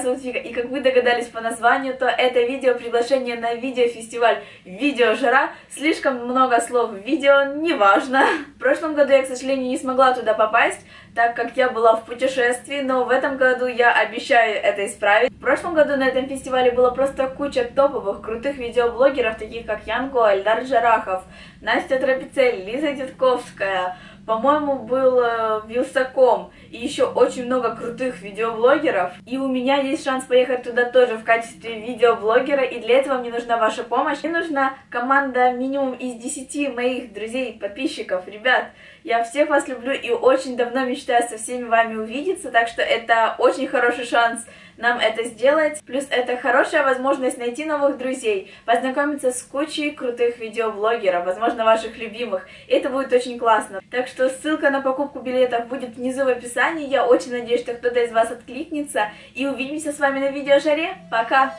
зовут Вика, и как вы догадались по названию, то это видео приглашение на видеофестиваль Видео Жара. Слишком много слов в видео, неважно. В прошлом году я, к сожалению, не смогла туда попасть, так как я была в путешествии, но в этом году я обещаю это исправить. В прошлом году на этом фестивале было просто куча топовых, крутых видеоблогеров, таких как Янго, Эльдар Жарахов, Настя Тропицель, Лиза Дедковская, по-моему, был Вилсаком и еще очень много крутых видеоблогеров. И у меня есть шанс поехать туда тоже в качестве видеоблогера, и для этого мне нужна ваша помощь. Мне нужна команда минимум из 10 моих друзей, подписчиков. Ребят, я всех вас люблю и очень давно мечтаю со всеми вами увидеться, так что это очень хороший шанс нам это сделать. Плюс это хорошая возможность найти новых друзей, познакомиться с кучей крутых видеоблогеров, возможно, ваших любимых. Это будет очень классно. Так что ссылка на покупку билетов будет внизу в описании. Я очень надеюсь, что кто-то из вас откликнется. И увидимся с вами на видеожаре. Пока!